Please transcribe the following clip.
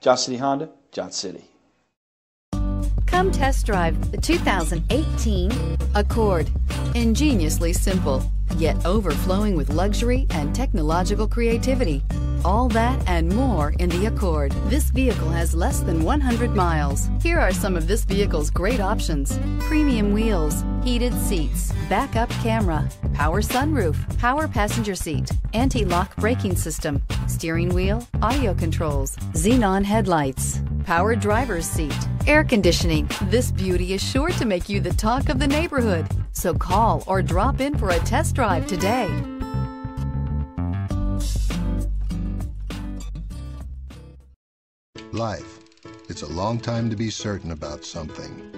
Johnson City Honda, Johnson City. Come test drive the 2018 Accord. Ingeniously simple, yet overflowing with luxury and technological creativity. All that and more in the Accord. This vehicle has less than 100 miles. Here are some of this vehicle's great options. Premium wheels, heated seats, backup camera, power sunroof, power passenger seat, anti-lock braking system, steering wheel, audio controls, xenon headlights, power driver's seat, air conditioning. This beauty is sure to make you the talk of the neighborhood. So call or drop in for a test drive today. Life. It's a long time to be certain about something.